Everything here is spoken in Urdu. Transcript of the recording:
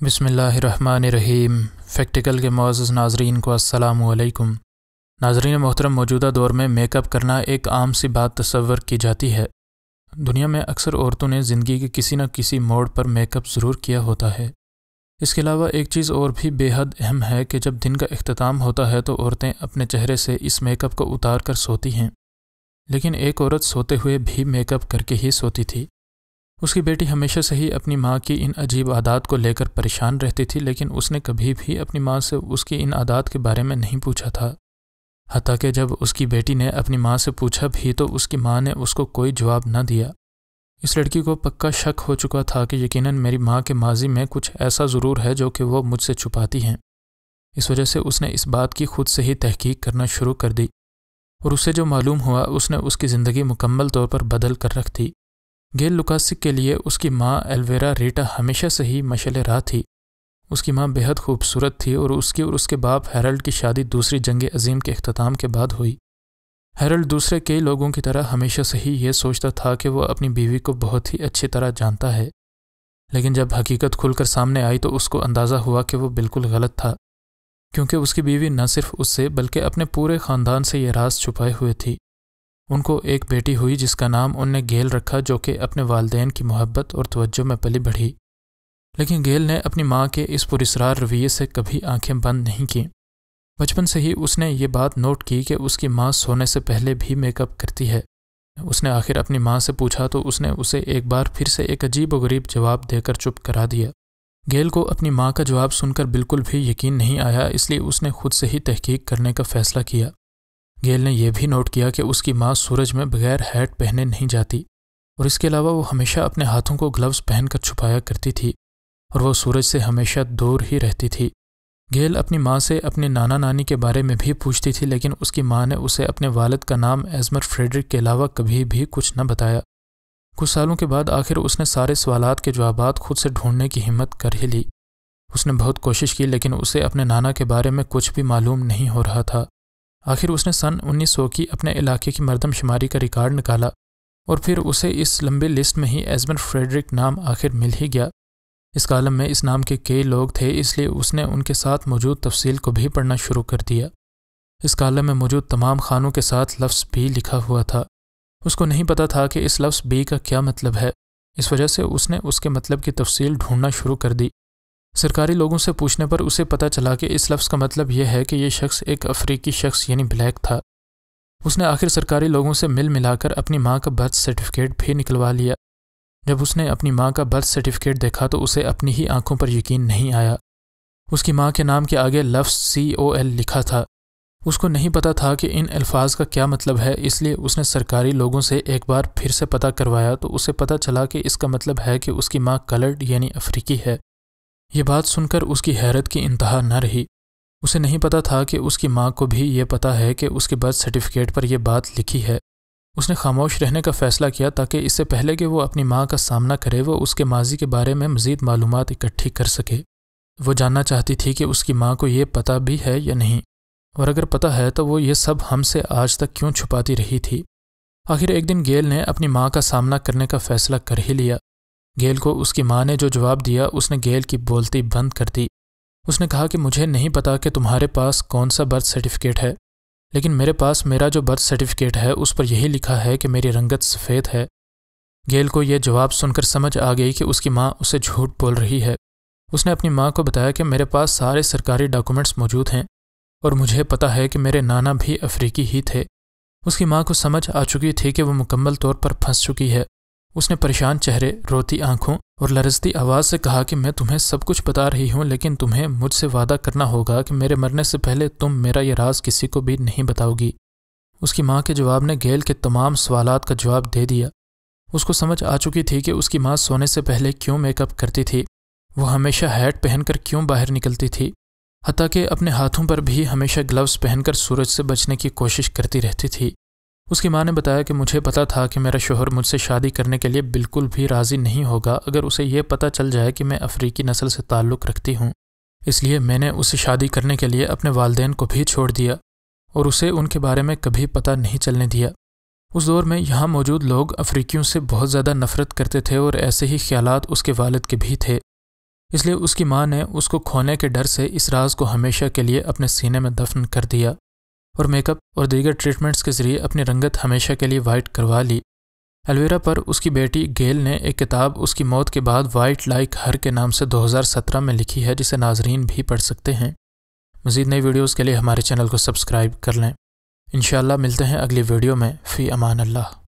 بسم اللہ الرحمن الرحیم۔ فیکٹیکل کے معزز ناظرین کو السلام علیکم۔ ناظرین محترم، موجودہ دور میں میک اپ کرنا ایک عام سی بات تصور کی جاتی ہے۔ دنیا میں اکثر عورتوں نے زندگی کے کسی نہ کسی موڑ پر میک اپ ضرور کیا ہوتا ہے۔ اس کے علاوہ ایک چیز اور بھی بے حد اہم ہے کہ جب دن کا اختتام ہوتا ہے تو عورتیں اپنے چہرے سے اس میک اپ کو اتار کر سوتی ہیں۔ لیکن ایک عورت سوتے ہوئے بھی میک اپ کر کے ہی سوتی تھی۔ اس کی بیٹی ہمیشہ سے ہی اپنی ماں کی ان عجیب عادات کو لے کر پریشان رہتی تھی، لیکن اس نے کبھی بھی اپنی ماں سے اس کی ان عادات کے بارے میں نہیں پوچھا تھا۔ حتیٰ کہ جب اس کی بیٹی نے اپنی ماں سے پوچھا بھی تو اس کی ماں نے اس کو کوئی جواب نہ دیا۔ اس لڑکی کو پکا شک ہو چکا تھا کہ یقیناً میری ماں کے ماضی میں کچھ ایسا ضرور ہے جو کہ وہ مجھ سے چھپاتی ہیں۔ اس وجہ سے اس نے اس بات کی خود سے ہی تحقیق کرنا شروع کر دی۔ اور اسے جو معلوم ہوا، اس نے اس کی زندگی مکمل طور پر بدل کر رکھ دی۔ گیل لکاسک کے لیے اس کی ماں ایلویرا ریٹا ہمیشہ سے ہی مشل راہ تھی۔ اس کی ماں بہت خوبصورت تھی اور اس کی اور اس کے باپ ہیرلڈ کی شادی دوسری جنگ عظیم کے اختتام کے بعد ہوئی۔ ہیرلڈ دوسرے کئی لوگوں کی طرح ہمیشہ سے ہی یہ سوچتا تھا کہ وہ اپنی بیوی کو بہت ہی اچھی طرح جانتا ہے۔ لیکن جب حقیقت کھل کر سامنے آئی تو اس کو اندازہ ہوا کہ وہ بالکل غلط تھا، کیونکہ اس کی بیوی نہ صرف اس سے بلکہ اپنے پورے خاندان سے یہ راز چھپائے ہوئے تھی۔ ان کو ایک بیٹی ہوئی جس کا نام ان نے گیل رکھا جو کہ اپنے والدین کی محبت اور توجہ میں پلی بڑھی۔ لیکن گیل نے اپنی ماں کے اس پراسرار رویے سے کبھی آنکھیں بند نہیں کیں۔ بچپن سے ہی اس نے یہ بات نوٹ کی کہ اس کی ماں سونے سے پہلے بھی میک اپ کرتی ہے۔ اس نے آخر اپنی ماں سے پوچھا تو اس نے اسے ایک بار پھر سے ایک عجیب و غریب جواب دے کر چپ کرا دیا۔ گیل کو اپنی ماں کا جواب سن کر بالکل بھی یقین نہیں آیا، اس لیے اس نے خود سے ہی تحقیق کرنے کا فیصلہ کیا۔ گیل نے یہ بھی نوٹ کیا کہ اس کی ماں سورج میں بغیر ہیٹ پہنے نہیں جاتی، اور اس کے علاوہ وہ ہمیشہ اپنے ہاتھوں کو گلوز پہن کر چھپایا کرتی تھی، اور وہ سورج سے ہمیشہ دور ہی رہتی تھی۔ گیل اپنی ماں سے اپنے نانا نانی کے بارے میں بھی پوچھتی تھی، لیکن اس کی ماں نے اسے اپنے والد کا نام ایزمر فریڈرک کے علاوہ کبھی بھی کچھ نہ بتایا۔ کچھ سالوں کے بعد آخر اس نے سارے سوالات کے جوابات خود سے ڈھونڈنے کی ہمت کر ہی لی۔ اس نے بہت کوشش کی، لیکن اسے اپنے نانا کے بارے میں کچھ بھی معلوم نہیں ہو رہا تھا۔ آخر اس نے سن انیس سو کی اپنے علاقے کی مردم شماری کا ریکارڈ نکالا اور پھر اسے اس لمبے لسٹ میں ہی ایزمن فریڈرک نام آخر مل ہی گیا۔ اس کالم میں اس نام کے کئی لوگ تھے، اس لیے اس نے ان کے ساتھ موجود تفصیل کو بھی پڑھنا شروع کر دیا۔ اس کالم میں موجود تمام خانوں کے ساتھ لفظ بی لکھا ہوا تھا۔ اس کو نہیں پتا تھا کہ اس لفظ بی کا کیا مطلب ہے۔ اس وجہ سے اس نے اس کے مطلب کی تفصیل ڈھونڈنا شروع کر دی۔ سرکاری لوگوں سے پوچھنے پر اسے پتہ چلا کہ اس لفظ کا مطلب یہ ہے کہ یہ شخص ایک افریقی شخص یعنی بلیک تھا۔ اس نے آخر سرکاری لوگوں سے مل ملا کر اپنی ماں کا برتھ سرٹیفکیٹ بھی نکلوا لیا۔ جب اس نے اپنی ماں کا برتھ سرٹیفکیٹ دیکھا تو اسے اپنی ہی آنکھوں پر یقین نہیں آیا۔ اس کی ماں کے نام کے آگے لفظ سی او ایل لکھا تھا۔ اس کو نہیں پتا تھا کہ ان الفاظ کا کیا مطلب ہے، اس لیے اس نے سرکاری لوگوں سے ایک بار پھر سے پتہ کروایا تو اسے پتہ چلا کہ اس کا مطلب ہے کہ اس کی ماں کلرڈ یعنی افریقی ہے۔ یہ بات سن کر اس کی حیرت کی انتہا نہ رہی۔ اسے نہیں پتا تھا کہ اس کی ماں کو بھی یہ پتا ہے کہ اس کے برتھ سرٹیفکیٹ پر یہ بات لکھی ہے۔ اس نے خاموش رہنے کا فیصلہ کیا تاکہ اس سے پہلے کہ وہ اپنی ماں کا سامنا کرے، وہ اس کے ماضی کے بارے میں مزید معلومات اکٹھی کر سکے۔ وہ جاننا چاہتی تھی کہ اس کی ماں کو یہ پتہ بھی ہے یا نہیں۔ اور اگر پتہ ہے تو وہ یہ سب ہم سے آج تک کیوں چھپاتی رہی تھی؟ آخر ایک دن گیل نے اپنی ماں کا سامنا کرنے کا فیصلہ کر ہی لیا۔ گیل کو اس کی ماں نے جو جواب دیا، اس نے گیل کی بولتی بند کر دی۔ اس نے کہا کہ مجھے نہیں پتا کہ تمہارے پاس کون سا برتھ سرٹیفکیٹ ہے، لیکن میرے پاس میرا جو برتھ سرٹیفکیٹ ہے، اس پر یہی لکھا ہے کہ میری رنگت سفید ہے۔ گیل کو یہ جواب سن کر سمجھ آ گئی کہ اس کی ماں اسے جھوٹ بول رہی ہے۔ اس نے اپنی ماں کو بتایا کہ میرے پاس سارے سرکاری ڈاکومنٹس موجود ہیں اور مجھے پتا ہے کہ میرے نانا بھی افریقی ہی تھے۔ اس کی ماں کو سمجھ آ چکی تھی کہ وہ مکمل طور پر پھنس چکی ہے۔ اس نے پریشان چہرے، روتی آنکھوں اور لرزتی آواز سے کہا کہ میں تمہیں سب کچھ بتا رہی ہوں، لیکن تمہیں مجھ سے وعدہ کرنا ہوگا کہ میرے مرنے سے پہلے تم میرا یہ راز کسی کو بھی نہیں بتاؤ گی۔ اس کی ماں کے جواب نے گیل کے تمام سوالات کا جواب دے دیا۔ اس کو سمجھ آ چکی تھی کہ اس کی ماں سونے سے پہلے کیوں میک اپ کرتی تھی۔ وہ ہمیشہ ہیٹ پہن کر کیوں باہر نکلتی تھی؟ حتیٰ کہ اپنے ہاتھوں پر بھی ہمیشہ گلوز پہن کر سورج سے بچنے کی کوشش کرتی رہتی تھی۔ اس کی ماں نے بتایا کہ مجھے پتا تھا کہ میرا شوہر مجھ سے شادی کرنے کے لیے بالکل بھی راضی نہیں ہوگا، اگر اسے یہ پتہ چل جائے کہ میں افریقی نسل سے تعلق رکھتی ہوں۔ اس لیے میں نے اسے شادی کرنے کے لیے اپنے والدین کو بھی چھوڑ دیا اور اسے ان کے بارے میں کبھی پتہ نہیں چلنے دیا۔ اس دور میں یہاں موجود لوگ افریقیوں سے بہت زیادہ نفرت کرتے تھے اور ایسے ہی خیالات اس کے والد کے بھی تھے۔ اس لیے اس کی ماں نے اس کو کھونے کے ڈر سے اس راز کو ہمیشہ کے لیے اپنے سینے میں دفن کر دیا۔ اور میک اپ اور دیگر ٹریٹمنٹس کے ذریعے اپنی رنگت ہمیشہ کے لیے وائٹ کروا لی۔ الویرا پر اس کی بیٹی گیل نے ایک کتاب اس کی موت کے بعد وائٹ لائک ہر کے نام سے دو ہزار سترہ میں لکھی ہے، جسے ناظرین بھی پڑھ سکتے ہیں۔ مزید نئی ویڈیوز کے لیے ہمارے چینل کو سبسکرائب کر لیں۔ انشاءاللہ ملتے ہیں اگلی ویڈیو میں۔ فی امان اللہ۔